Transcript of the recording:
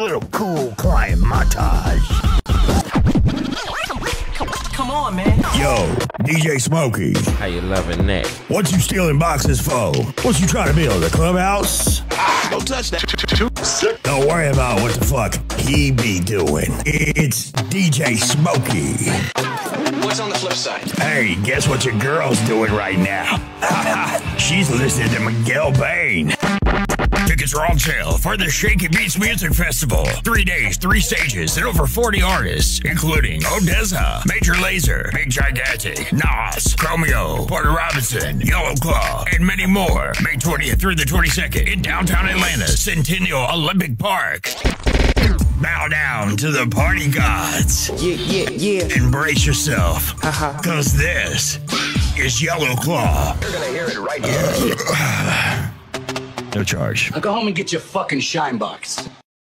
a little cool climb montage. Come on, man. Yo, DJ Smokey, How you loving that? what you stealing boxes for? What you trying to build, a clubhouse? Don't touch that. Don't worry about what the fuck he be doing. It's DJ Smokey. What's on the flip side? Hey, guess what your girl's doing right now? She's listening to Miguel Bain. Tickets are on sale for the Shakey Beats Music Festival. Three days, three stages, and over 40 artists, including ODESZA, Major Lazer, Big Gigantic, Nas, Chromeo, Porter Robinson, Yellow Claw, and many more. May 20th through the 22nd in downtown Atlanta, Centennial Olympic Park. Bow down to the party gods. Yeah, yeah, yeah. Embrace yourself. Uh-huh. Cause this is Yellow Claw. You're gonna hear it right here. No charge. Now go home and get your fucking shine box.